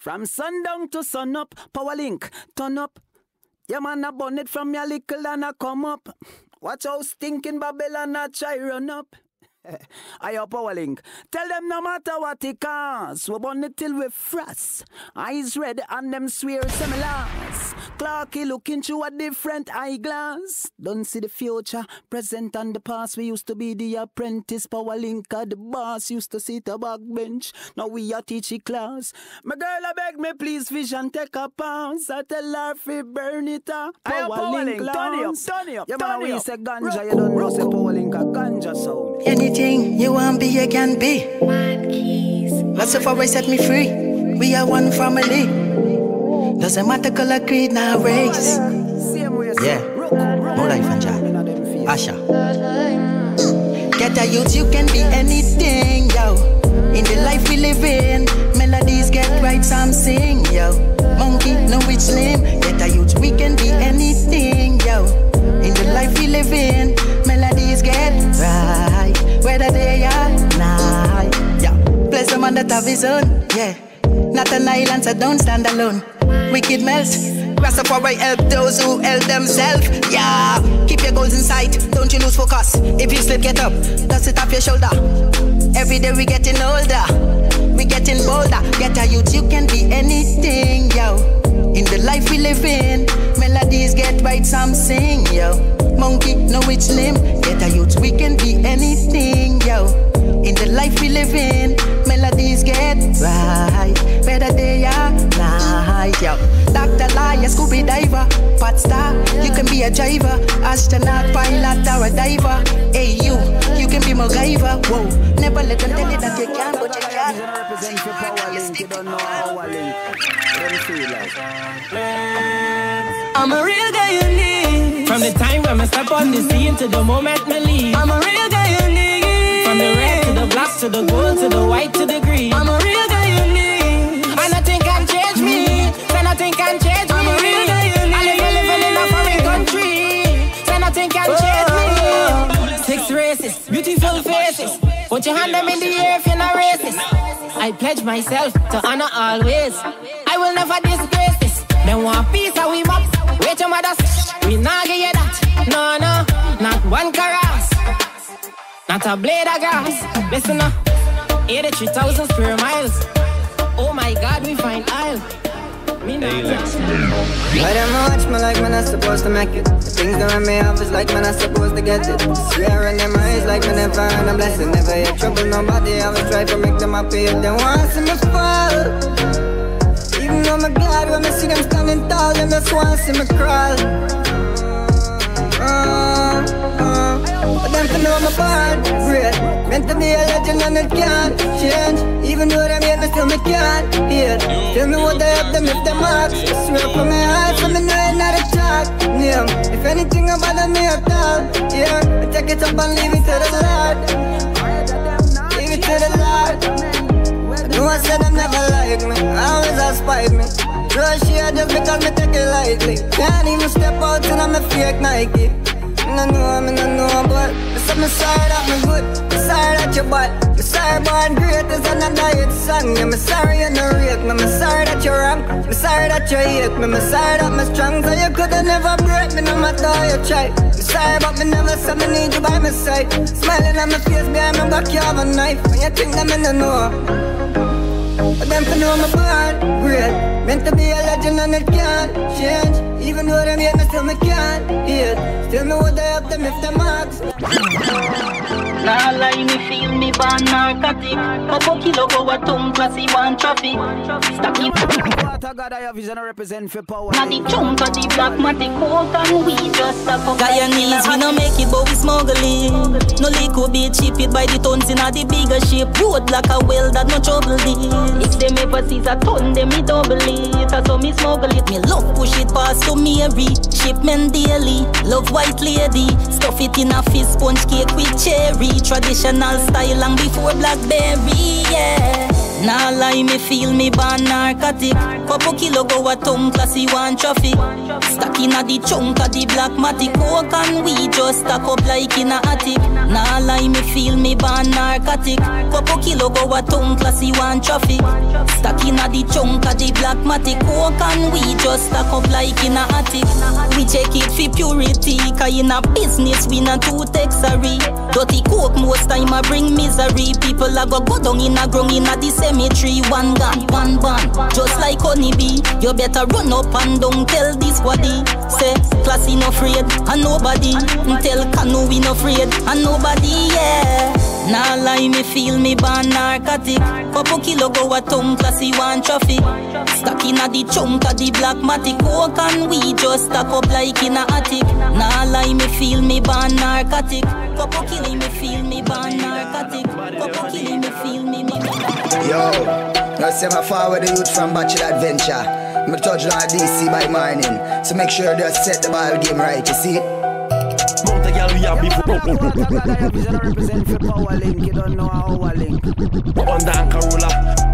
From sundown to sun up, power link, turn up. Yeah, man, burn it from your little and I come up. Watch how stinking Babylon I try run up. I up power link. Tell them no matter what it costs, we burn it till we frost. Eyes red and them swear similar. Clarky looking through a different eyeglass. Don't see the future, present and the past. We used to be the apprentice, power linker, the boss. Used to sit a back bench. Now we are teaching class. My girl, I beg me, please, vision, take a pause. I tell her fi burn it up. Power, power link, turn it up, turn it up. Yeah, man, we say ganja, you don't know, say power link, a ganja sound. Anything you want be, you can be. Lots of always set me free. We are one family. Doesn't matter color, creed, now race. Yeah, more life and joy. Asha. Get a youth, you can be anything, yo. In the life we live in, melodies get right, some sing, yo. Monkey, know which name. Get a youth, we can be anything, yo. In the life we live in, melodies get right, whether they are night. Yeah, bless the man that have his own, yeah. Not an island, so don't stand alone. Wicked melt. Rastafari help those who help themselves. Yeah, keep your goals in sight. Don't you lose focus. If you slip, get up. Dust it off your shoulder. Every day we getting older. We getting bolder. Get a youth, you can be anything, yo. In the life we live in, melodies get right, some sing, yo. Monkey, know which limb. Get a youth, we can be anything, yo. In the life we live in, melodies get right. Better day are night, yo. Dr. Liar, Scooby Diver, Pot Star, you can be a driver, astronaut, pilot, or a diver. Hey, you, you can be MacGyver. Whoa, never let them tell you that you can't, but you can. represent for power link, you don't know power link. Don't feel like. I'm a real guy you need. From the time when I step on the scene to the moment me leave. I'm a real guy you need. From the red to the black to the gold to the white to the green. I'm a real guy you need. And nothing can change me. So nothing can change me. I'm a real guy you need. I live living in a foreign country. So nothing can oh, change me. Oh. Six races, beautiful faces. Put your hand them in the air if you're not racist. I pledge myself to honor always. I will never disgrace this. Then want peace, how we mop. Wait your mothers, we not get you that. No, no, not one caress. Not a blade of grass. Listen up, 83,000 square miles. Oh my God, we find aisle. Me not Why them watch me like man I supposed to make it The things that run me off is like man I supposed to get it Swear in them eyes like me never earn a blessing Never had trouble nobody, I always try to make them happy If they want see me fall Even though I'm glad when I see them standing tall Them just want see me crawl uh. But them to know my part, great. Meant to be a legend and it can't change. Even though them hate me, still me can't hate Tell me what they have them if them ask. I swear from my heart, so me know it's not a talk Name, if anything about me at all Yeah, I take it up and leave it to the Lord. Leave it to the Lord. No one said them never like me. Always aspire me. Rush here just because me take it lightly. Can't even step out and I'm a fake Nike I know, I mean, I know, but I'm sorry that me good, I'm sorry that you bad I'm sorry born great is another hit song Yeah, I'm sorry you no rate me, I'm sorry that you're wrong I'm sorry that you hate me, I'm sorry that me strong So you coulda never break me no matter how you try I'm sorry but me never said me need you by my side. Smiling on my face behind my back you have a knife. When you think them in the know. But them for know born great. Meant to be a legend and it can't change Even though them hate me still can't hate Still ask Nah lie me feel me born narcotic Couple kilo go a tongue classy one traffic Stack it What a God I have vision represent for power Now the chunk of the black matic coat and we just a fuck Guyanese, we no make it, but we smuggle it. No liquor be cheap it by the tons in a the bigger ship. Road like a well that no trouble this. If them ever sees a ton, them me double it So me smuggle it Me love push it past to Mary. Shipment daily, love white lady. Stuff it in a fist sponge cake with cherry. Traditional style long before blackberry, yeah. Nah lie, me feel me ban narcotic. Couple kilo go a tongue classy one traffic. Stuck in a the chunk of the black matic. Coke and we just stack up like in a attic. Nah lie, me feel me ban narcotic. Couple kilo go a tongue classy one traffic. Stuck in a the chunk of the black matic. Coke and we just stack up like in a attic. We check it for purity. Cause in a business we not too texary. Dirty coke most time I bring misery. People a go go down in a ground in a the cemetery. One gun, one bun, just like honeybee. You better run up and don't tell this body. Say classy no afraid and nobody. Tell canoe we no afraid and nobody. Yeah. Nah lie, me feel me ban narcotic. Couple kilo go a tongue classy one traffic. Stuck in a the chunk of the black matic. Coke and we just stack up like in a attic. Nah lie, me feel me ban narcotic. Couple kilo me feel me ban narcotic. Couple kilo me feel me me. Yo, I say my forward the youth from Bachelor Adventure. Me touch on DC by morning, so make sure they set the ball game right. You see? Mount a gal we have before. represent for power link, you don't know how our link. Under and Corolla.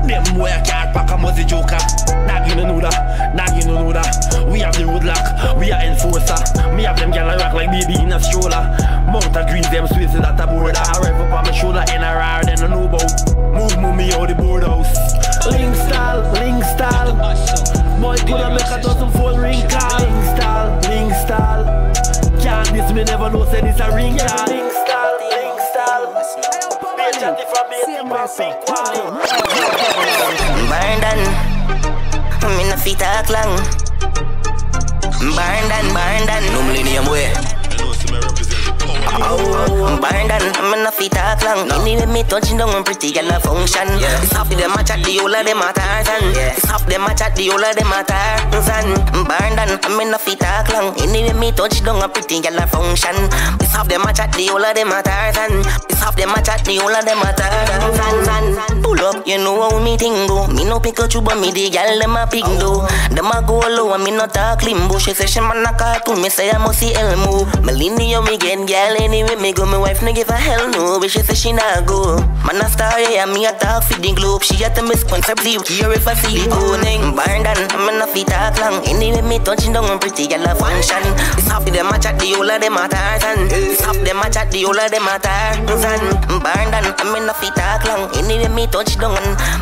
Them boy a can't pack a muzzy joker. Nah you no know that. Nah you no know that. We have the road lock. We are enforcer. Me have them gal rock like baby in a stroller. Mount a greens them sweets that a border. From me, think my big wall. Burn done. I'm in the feet talk long. No millennium way. Oh, burn done. I'm in the feet talk long. Anyway, me touching down on pretty girl a function. It's half them a chat, the whole of them a tarzan. It's half them a chat, the whole of them a tarzan. Burn done. I'm in the feet talk long. Anyway, me touch down a pretty girl a function. It's half them a chat, the whole of them a tarzan. It's half them a chat, the whole of them a tarzan. Pull up, you know how me thing go. Me no pick Pikachu, but me the girl them a pig do. Them a go low and me no talk limbo. She say she man a cartoon, me say I must see Elmo. Millennium me get girl anyway me go. Me wife no give a hell no, but she say she not go. Man a star yeah, me a talk for the globe. She a tell me sponsor you here if I see the going. Burn down, I'm a feet talk long. Anyway me touching down pretty girl a function. It's half of a chat, the whole of them a tarzan. It's half them a chat, the whole of them a tarzan. Burn down, I'm in a feet talk long. Anyway me touch down.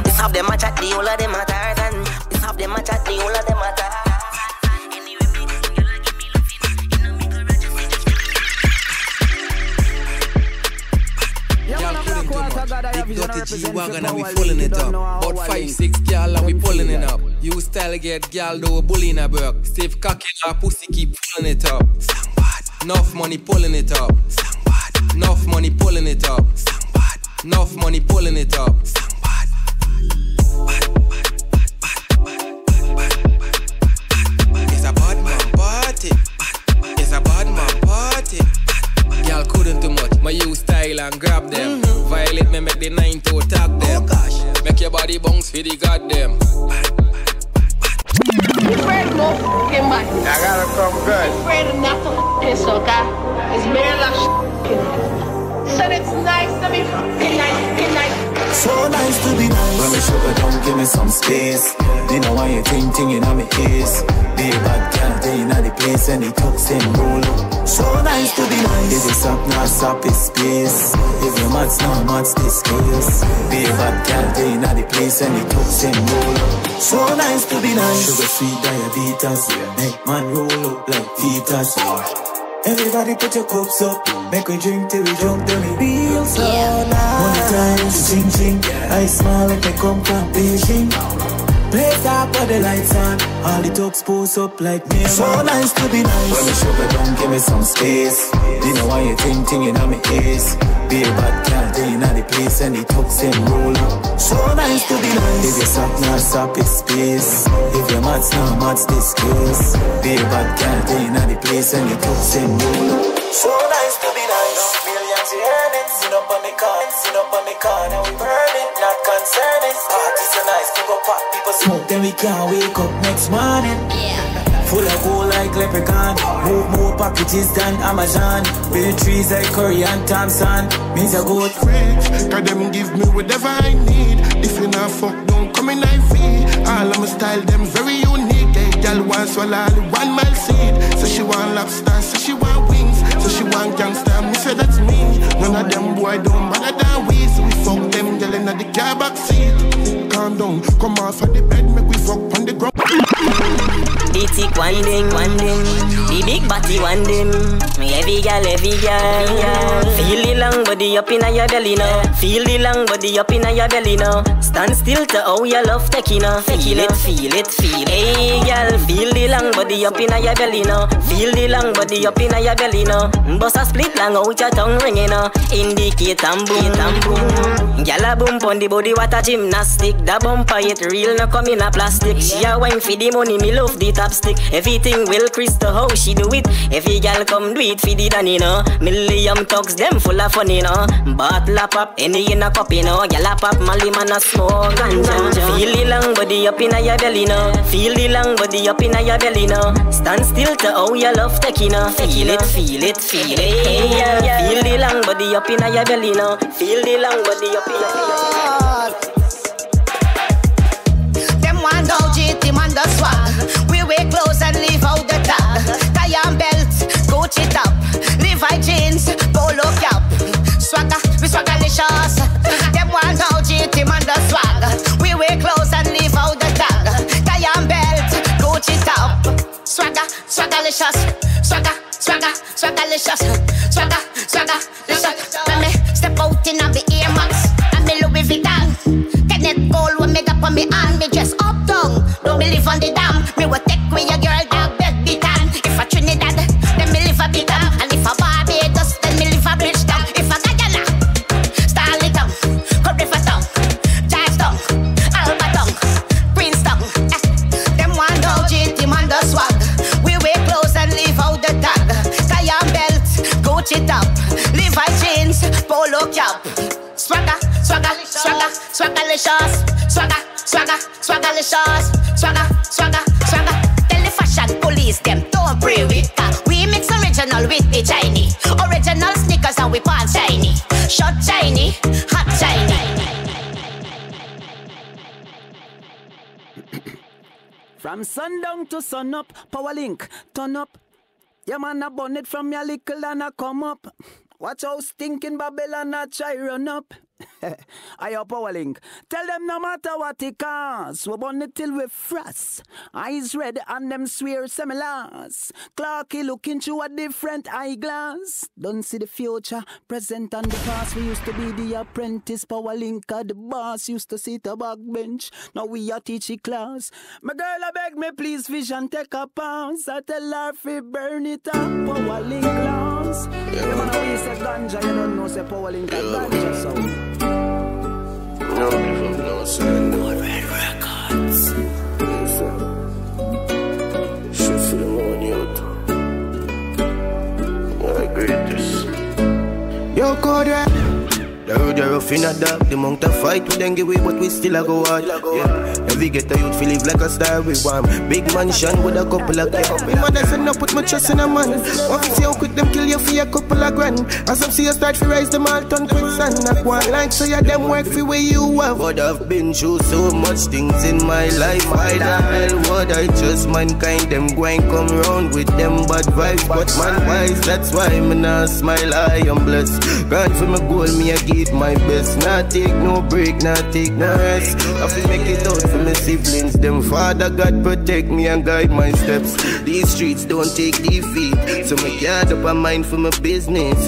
It's half them a chat, the whole of them a tarzan. It's half them a chat, the whole of them a tarzan. Big dirty G-Wagon and we pulling it up. About five, six gal and we pulling it up. You style get gal though bullying a work. Stiff cocky her pussy keep pulling it up. Enough money pulling it up. Enough money pulling it up. Enough money pulling it up. It's a bad man party. It's a bad man party. Y'all couldn't too much. My use style and grab them. Violate me, make the nine to attack them. Make your body bounce for the goddamn. Afraid of no fucking mic. I gotta come good. Afraid of not to piss, okay? It's bare like So it's nice to be fucking nice, nice. So nice to be nice. When me sugar down, give me some space. You know why you think ting in my ears. Be a bad girl, day in the place and the talks them roll up. So nice to be nice. If it's up, not stop it's space. If your mat's not mat's this case. Be a bad girl, day in the place and the talks them roll up. So nice to be nice. Sugar sweet diabetes. Make man roll up like fetus. Everybody put your cups up. Make we drink till we drunk, then we feel so nice. One time, ching ching. I smile like I come from Beijing. Play top but the lights on. All the talks post up like me. So nice to be nice. When me sugar down, give me some space. You know why you think ting in my ears. Be a bad girl, day in the place and the talks them roll. So nice to be nice. If you stop, not stop it's space. If your mat's not mat's this case. Be a bad girl, day in the place and the talks them roll. So nice to be nice. Millions you earning, sit up on the car, sit up on the car, now we not concerning. Parties so nice, people pop, people smoke, then we can't wake up next morning. Full of gold like leprechaun. Move more packages than Amazon. Build trees like Curry and Thompson. Means a good friends. Cause them give me whatever I need. If you not fuck, don't come in IV. All of my style, them very unique. Hey, girl want swallow one mile seed. So she want lobster, so she want wings. So she want gangster, me say that's me. None of them boy don't bother than we. So we fuck them, girl in the car back seat. Calm down, come off of the bed, make we fuck on the ground. The thick one ding, one ding The big body one ding Every girl, every girl Feel the long body up inna your belly now. Feel the long body up inna your belly now. Stand still to how you love taking now Feel it, feel it, feel it. Hey girl, feel the long body up inna your belly now. Feel the long body up inna your belly now. Bust a split long out your tongue ringing now Indicate and boom, and boom. Girl a boom pon the body what a gymnastic. The bumper it real no come in a plastic. She a wine for the money me love the chopstick. Everything will crystal how she do it. Every gal come do it for the Danny, no. Million talks them full of fun, you know. A pop, any in a cup, you know. Girl a pop, Molly man a smoke ganja. Feel the long body up in your belly, no. Feel the long body up in your belly, no. Stand still to how you love taking, no. Feel it, feel it, feel it. Hey, yeah. Feel the long body up in your belly, no. Feel the long body up in your belly. Them want OG, them on the swag. We wear clothes and leave out the tag. Cayenne belt, Gucci top, Levi jeans, polo cap. Swagger, we swaggerlicious. Them want OG, them on the swag. We wear clothes and leave out the tag. Cayenne belt, Gucci top. Swagger, swaggerlicious. Swagger, swagger, swaggerlicious. Swagger, swagger, swaggerlicious. Let me step out in the Air Max. I'm a Louis Vuitton. Kenneth Cole will make up on me and me just up down. Don't believe on the dam. From sundown to sun up, power link, turn up. Yeah, man, burn it from your little and I come up. Watch how stinking Babylon I try run up. I up power link. Tell them no matter what it costs, we burn it till we frost. Eyes red and them swear similas. Clarky looking through a different eyeglass. Don't see the future, present and the past. We used to be the apprentice, power link, the boss used to sit a back bench. Now we are teaching class. My girl, I beg me, please, vision, take a pause. I tell her if fi burn it up, power link class. Yeah, man, how you say ganja, you don't know say power link and ganja so. No, no, no, son. No red records. Listen. Shit for the money out. I agree this. Yo, Cordra. The road are rough in a dark, the monk to fight we then give way, but we still a go hard. Yeah. Every get a youth feel live like a star we want. Big mansion with a couple of yeah. Me mother said no put my trust in a man. Want to see how quick them kill you for a couple of grand. As some see you start to rise them all turn quicksand. Not one like so yeah them work for where you have. But I've been through so much things in my life. Why the hell would I trust mankind? Them going come round with them bad vibes, but man wise. That's why me not smile. I am blessed. Grant for my goal, me I give my best. Not take no break, not take no rest. I feel make it out for my siblings. Them Father God protect me and guide my steps. These streets don't take defeat, so me guard up a mind for my business.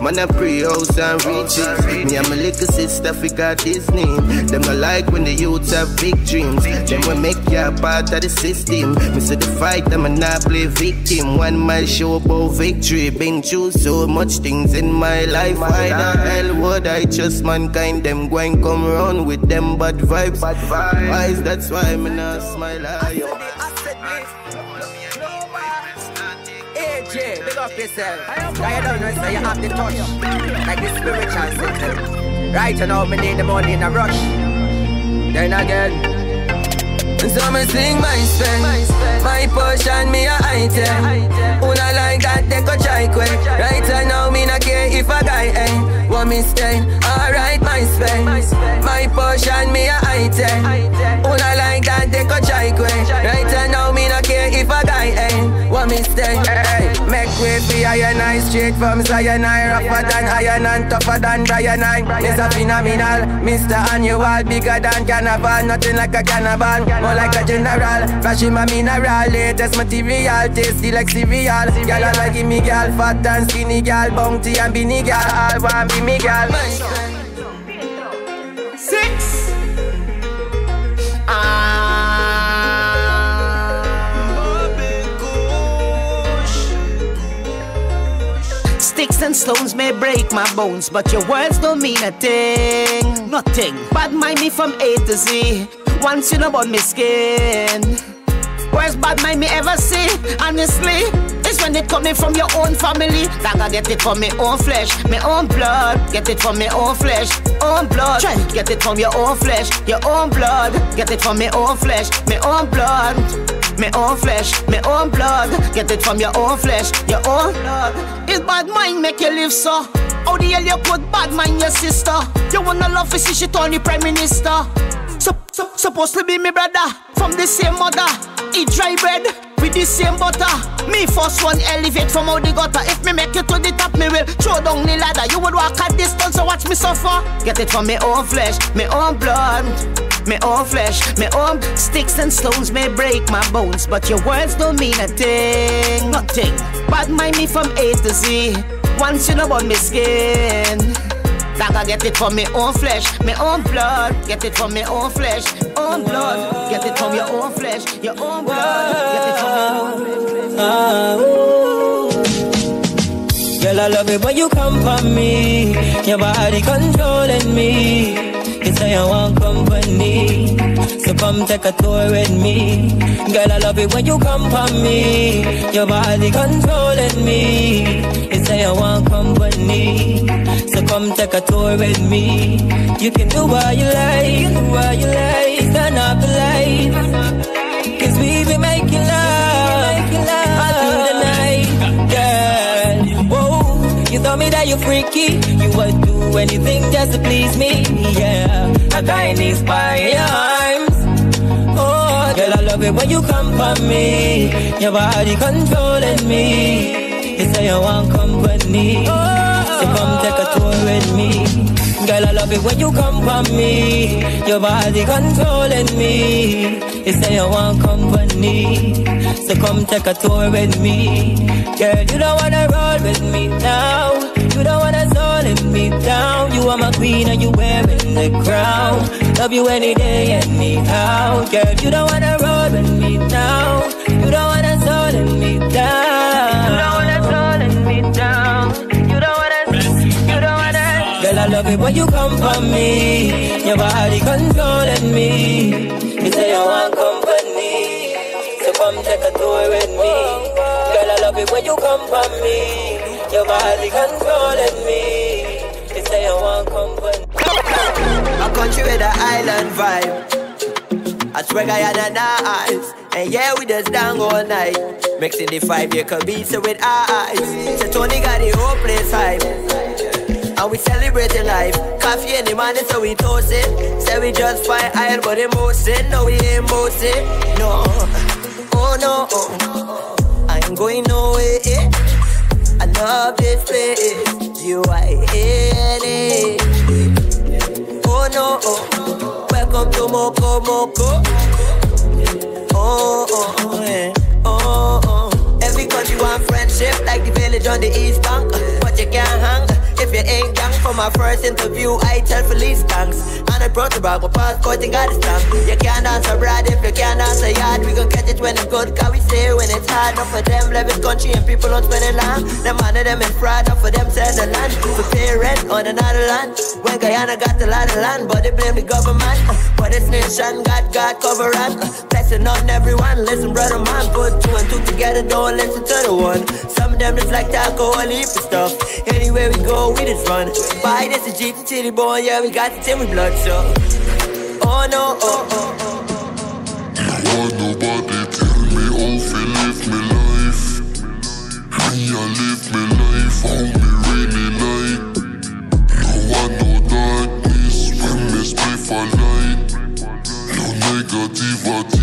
Man I pray house and riches. Me and my little sister we got this name. Them not like when the youths have big dreams. Them will make you a part of the system. Me say the fight, them and not play victim. One my show about victory. Been through so much things in my life. Why the hell would I trust mankind? Them going come around with them bad vibes. Bad vibes. Why that's why me not smile. I AJ, big up yourself. You don't know, so you have the touch. Like the spiritual system. Right now, me need the money in a rush. Then again, So me sing my spend My portion me a item. Not like that they go try quick Right now me not care if a guy ain't. Want me stain Alright my spend. My portion me a item. Not like iron eye Straight from Zion I Rougher than iron and tougher than Brian I Mr. Phenomenal Mr. Annual Bigger than carnival Nothing like a carnival More like a general Flashing my mineral Latest material Tasty like cereal Girl I like me girl Fat and skinny girl Bounty and beanie girl All want be me girl Sticks and stones may break my bones, but your words don't mean a thing. Nothing. Bad mind me from A to Z. Once you know about me skin. Worst bad mind me ever see, honestly. It's when it coming from your own family. That I get it from my own flesh, my own blood. Get it from my own flesh, own blood. Try get it from your own flesh, your own blood. Get it from my own flesh, my own blood. My own flesh, my own blood. Get it from your own flesh, your own blood. It's bad mind make you live so. How the hell you put bad mind your sister? You wanna love to see she turn the prime minister. So, so, supposed to be me brother from the same mother. Eat dry bread with the same butter. Me first one elevate from out the gutter. If me make it to the top, me will throw down the ladder. You would walk a distance, so watch me suffer. Get it from my own flesh, my own blood. My own flesh, my own sticks and stones may break my bones, but your words don't mean a thing. Nothing. Bad mind me from A to Z. Once you know about me skin. Like I get it from my own flesh, my own blood. Get it from my own flesh, own blood. Get it from your own flesh, your own blood. Get it from your own flesh. Ah. Girl, I love it when you come for me. Your body controlling me. You say I want company. So come take a tour with me. Girl, I love it when you come for me. Your body controlling me. You say I want company. So come take a tour with me. You can do what you like, you do what you like. Turn up the light. Me that you're freaky. You would do anything just to please me, yeah. I inspired in your arms. Oh, girl, I love it when you come for me. Your body controlling me. You say you want company. So come take a tour with me. Girl, I love it when you come for me. Your body controlling me. You say you want company. So come take a tour with me. Girl, you don't wanna roll with me now. You don't wanna zone me down. You are my queen and you wearing the crown. Love you any day, anyhow. Girl, you don't wanna roll with me now. Love it when you come for me. Your body controlling me. You say you want company. So come take a tour with me. Girl, I love it when you come for me. Your body controlling me. You say you want company. A country with an island vibe. I swear I had an eyes. And yeah, we just down all night. Mixing the five year beats with eyes. So Tony got the whole place hype. And we celebrating life. Coffee in the morning, so we toast it. Say we just fine iron, but emotion. No, we ain't it. No. Oh no. Oh. I ain't going nowhere. I love this place. You are in it. Oh no. Oh. Welcome to Moko Moko. For my first interview, I tell police gangs. And I brought the bag, my passport and got a stamp. You can't answer abroad if you can't answer yard. We gon' catch it when it's good, cause we say when it's hard. Not for them, live in country and people don't spend it long. Them man of them is fraud, not for them sell the land. For pay rent on another land. When Guyana got a lot of land, but they blame the government. But this nation got God cover up. Blessing on everyone, listen, brother man. Put two and two together, don't listen to the one. Some of them just like taco and and stuff. Anywhere we go, we just run. Buy this a Jeep and Titty boy, yeah, we got the Timmy blood, so. Oh no, oh, oh, oh. oh. want nobody tell me how to live my life. Me a live my life how me really like. No want no darkness when me spliff a light. No negativity,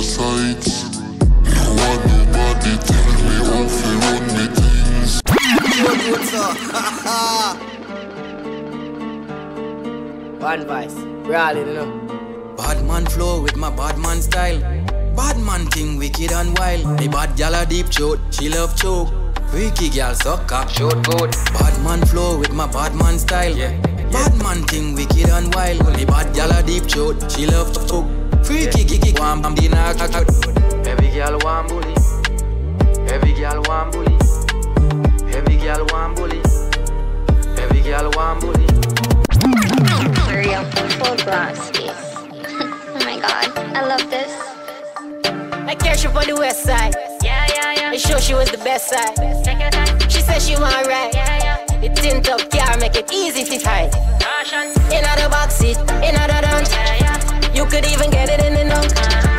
parasites. No want nobody tell me how to run me things. One voice, rolling, you know. Bad man flow with my bad man style. Bad man thing wicked and wild. Me bad gal a deep throat, she love choke. Freaky gal suck cock short good. Bad man flow with my bad man style. Bad man thing wicked and wild. Me bad gal a deep throat, she love choke. Freaky gigi wham bam dinner cock out. Every gal want bully. Every gal want bully. Every gal want bully. Every gal want bully. Real full glossy. oh my god, I love this. I care she from the west side. Yeah, yeah, yeah. I sure she was the best side. Take your time. She said she want ride. Yeah, yeah. The tint up car make it easy to hide. In the back seat, in the front. You could even get it in the nook.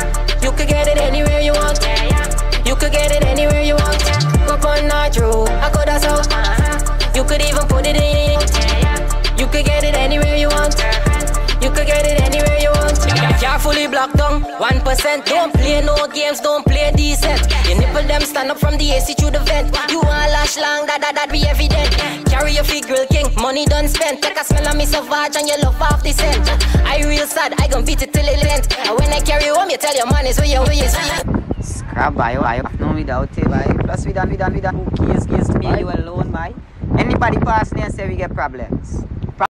Down, 1%. Don't play no games, don't play decent. You nipple them stand up from the AC through the vent. You want lash long, that that that be evident. Carry your feet, grill king, money done spent. Take a smell of me savage and you love half the scent. I real sad, I gon' beat it till it lent. And when I carry home, you tell your man is where you you Scrap boy, why no without it, boy. Plus we done, we done, we done. Who cares against me, you alone, boy. Anybody pass and say we get problems.